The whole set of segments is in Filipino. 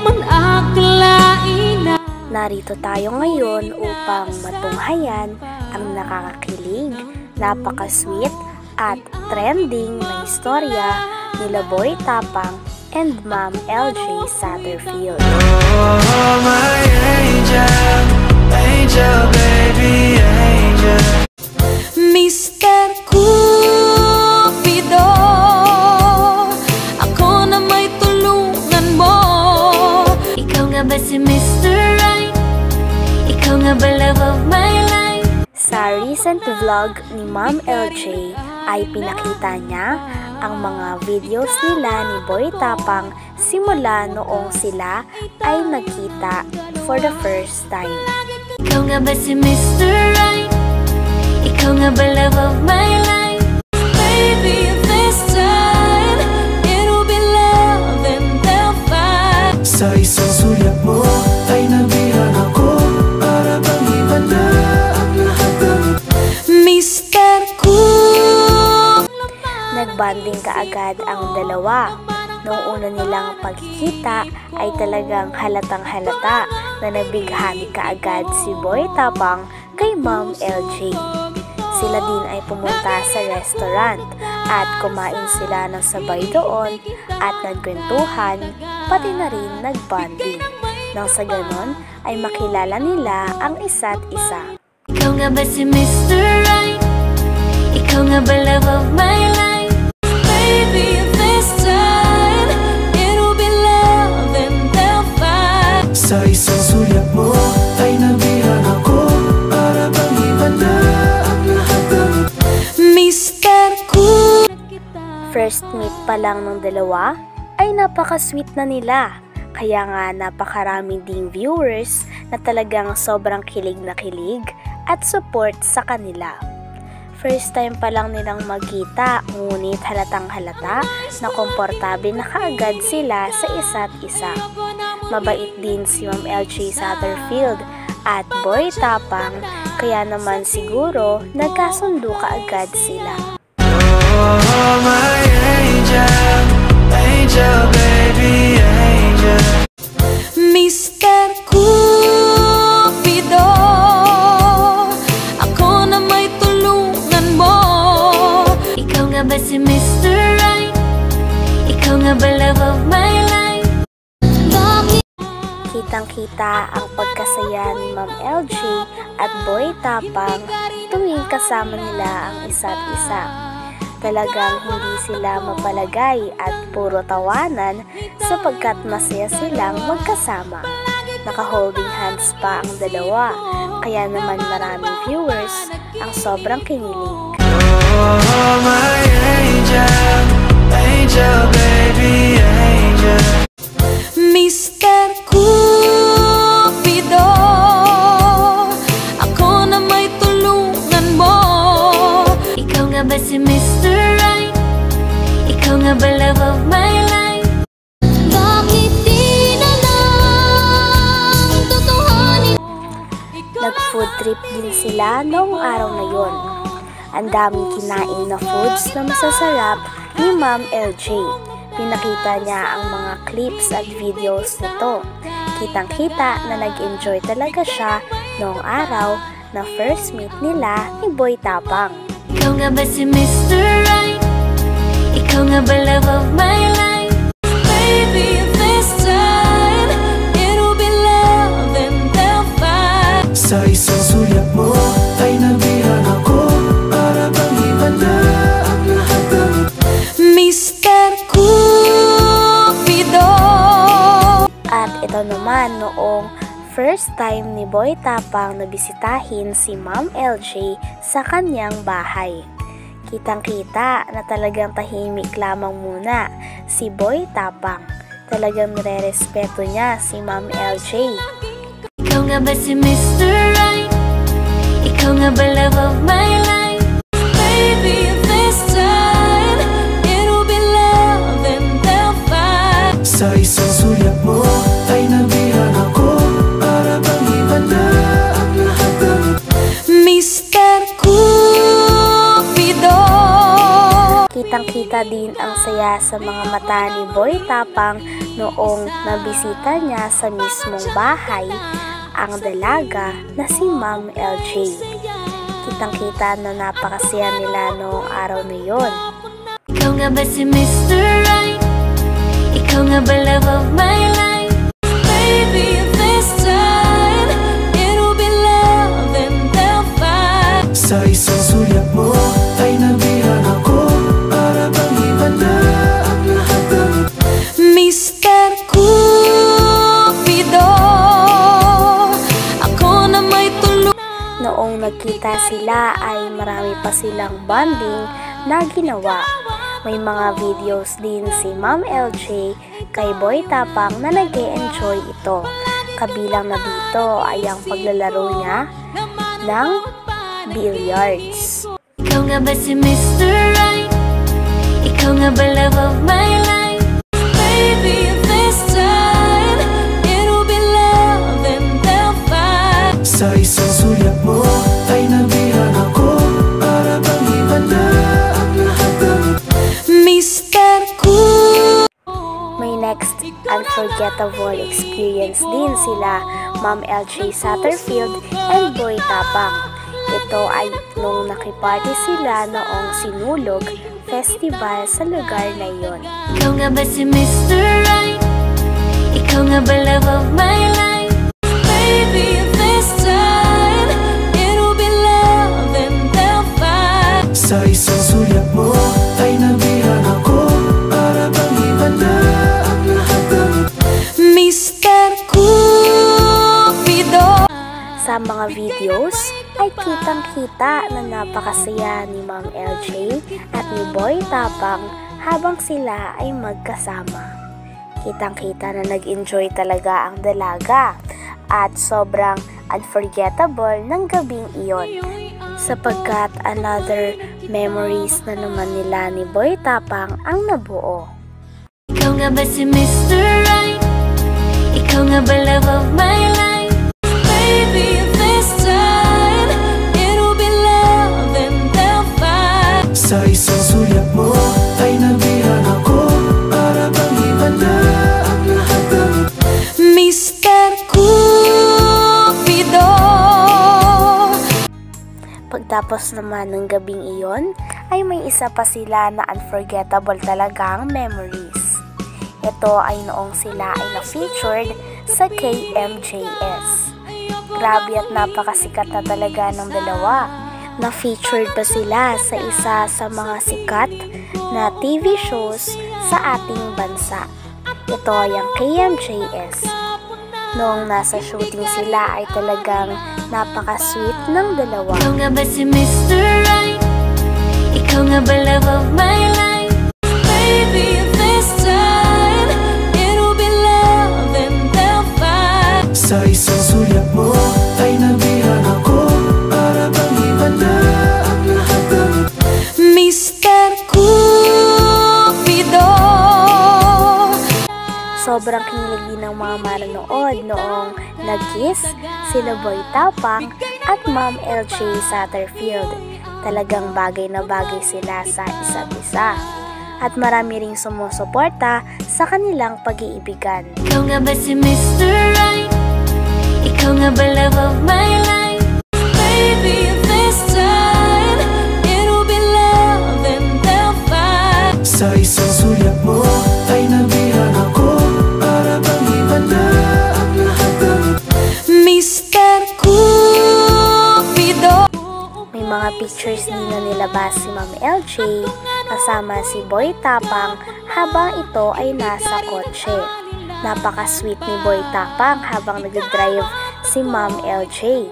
man akalain na Narito tayo ngayon upang matunghayan ang nakakakilig, napaka-sweet at trending na istorya nila Boy Tapang and Ma'am LJ Satterfield. Oh, my angel, angel, baby, angel. Ikaw nga ba love of my life? Sa recent vlog ni Ma'am LJ ay pinakita niya ang mga videos nila ni Boy Tapang simula noong sila ay nagkita for the first time. Ikaw nga ba si Mr. Right? Ikaw nga ba love of my Kaagad ang dalawa. Noong una nilang pagkikita ay talagang halatang halata na nabighani kaagad si Boy Tapang kay Ma'am LJ. Sila din ay pumunta sa restaurant at kumain sila ng sabay doon at nagkwentuhan pati na rin nagbanding. Nang sa ganon ay makilala nila ang isa't isa. Ikaw nga ba si Mr. Right? Ikaw nga ba love of my life? Sa isang sulyap mo ay nabihan ako Para bang iba na ang lahat ng Mr. Cool First meet pa lang ng dalawa ay napaka-sweet na nila. Kaya nga napakarami ding viewers na talagang sobrang kilig na kilig at support sa kanila. First time pa lang nilang magkita, ngunit halatang halata na komportable na kaagad sila sa isa't isa. Mabait din si Ma'am LG Satterfield at Boy Tapang, kaya naman siguro nagkasundo kaagad sila. Oh, my angel, angel, baby, angel. Mr. Ba love of my life? Kitang-kita ang pagkasaya ni Ma'am LG at Boy Tapang tuwing kasama nila ang isa't isa. Talagang hindi sila mapalagay at puro tawanan sapagkat masaya silang magkasama. Naka-holding hands pa ang dalawa, kaya naman maraming viewers ang sobrang kinilig. Oh, my angel, angel, trip din sila noong araw na yon. Ang daming kinain na foods na masasarap ni Ma'am LJ. Pinakita niya ang mga clips at videos nito. Kitang-kita na nag-enjoy talaga siya noong araw na first meet nila ni Boy Tapang. Ikaw nga ba si Mr. Right? Ikaw nga ba love of my life? Sa isang sulyap mo ay nabihan ako Para bang iba na ang lahat ng Mr. Cupido At ito naman noong first time ni Boy Tapang na bisitahin si Ma'am LJ sa kanyang bahay. Kitang-kita na talagang tahimik lamang muna si Boy Tapang. Talagang nire-respeto niya si Ma'am LJ. Ikaw nga ba si Mr. Right? Ikaw nga ba love of my life? Baby, this time It'll be love and they'll fight Sa isang sulyap mo ay nabihan ako Para bang iba na ang lahat ng Mr. Cupido Kitang-kita din ang saya sa mga mata ni Boy Tapang noong nabisita niya sa mismong bahay ang dalaga na si Ma'am LJ. Kitang-kita na napakasaya nila noong araw na yon. Ikaw nga ba si Mr. Right? Ikaw nga ba love of my life? Baby, this time It'll be love and they'll fight Sa isang sulyap mo nagkita sila ay marami pa silang bonding na ginawa. May mga videos din si Ma'am LJ kay Boy Tapang na nag enjoy ito. Kabilang na dito ay ang paglalaro niya ng billiards. Ikaw nga ba si Mr. Right? Ikaw nga ba love of my life? Baby, this time It'll be love and they'll fight Sa isang sulyap mo ay nabihan ako Para bang iba na ang lahat ng Mr. Cool May next unforgettable experience din sila Ma'am LJ Satterfield and Boy Tapang. Ito ay nung nakiparty sila noong Sinulog Festival sa lugar na iyon. Ikaw nga ba si Mr. Right? Ikaw nga ba love of my life? Baby, Sa isang sulyap mo ay nabihan ako Para bang iba na ang lahat ng Mr. Cupido Sa mga videos ay kitang-kita na napakasaya ni Ma'am LJ at ni Boy Tapang habang sila ay magkasama. Kitang-kita na nag-enjoy talaga ang dalaga at sobrang unforgettable ng gabing iyon sapagkat another memories na naman nila ni Boy Tapang ang nabuo. Ikaw nga ba si Mr. Right? Ikaw nga ba love of my life? Baby, this time It'll be love and they'll fight Sa isang sulyap mo ay nabihan ako Pagtapos naman ng gabing iyon, ay may isa pa sila na unforgettable talagang memories. Ito ay noong sila ay na-featured sa KMJS. Grabe at napakasikat na talaga ng dalawa. Na-featured pa sila sa isa sa mga sikat na TV shows sa ating bansa. Ito ay ang KMJS. Noong nasa shooting sila ay talagang napaka-sweet ng dalawa. Ikaw nga ba si Mr. Right? Ikaw nga ba love of my life? Baby, this time It'll be love and they'll fight Sa isang sulyap mo Sobrang kinilig din ng mga manonood noong nag-kiss sila Boy Tapang at Ma'am LJ Satterfield. Talagang bagay na bagay sila sa isa't isa. At marami ring sumusuporta sa kanilang pag-iibigan. Ikaw nga ba si Mr. Right? Ikaw nga ba love of my life? Baby, this time It'll be love and they'll fight Sa isang sulyap mo ay nabihan pictures din na nilabas si Ma'am LJ kasama si Boy Tapang habang ito ay nasa kotse. Napaka-sweet ni Boy Tapang habang nag-drive si Ma'am LJ.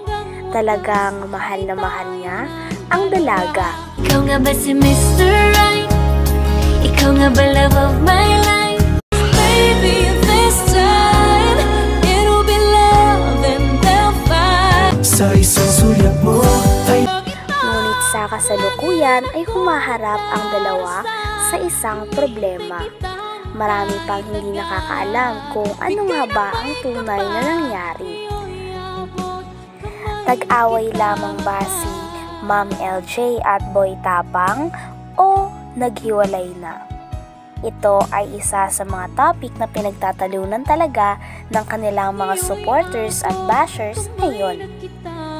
Talagang mahal na mahal niya ang dalaga. Ikaw nga ba si Mr. Right? Ikaw nga ba love of my life? Baby, this time It'll be love and they'll fight Sa isang sulyap mo sa kasalukuyan ay humaharap ang dalawa sa isang problema. Marami pang hindi nakakaalam kung ano nga ba ang tunay na nangyari. Tag-away lamang ba si Ma'am LJ at Boy Tapang o naghiwalay na? Ito ay isa sa mga topic na pinagtatalunan talaga ng kanilang mga supporters at bashers ngayon.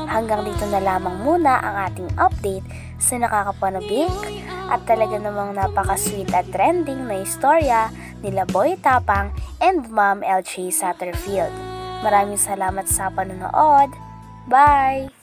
Hanggang dito na lamang muna ang ating update sa nakakapanubik at talaga namang napaka-sweet at trending na istorya nila Boy Tapang and Ma'am LJ Satterfield. Maraming salamat sa panonood. Bye!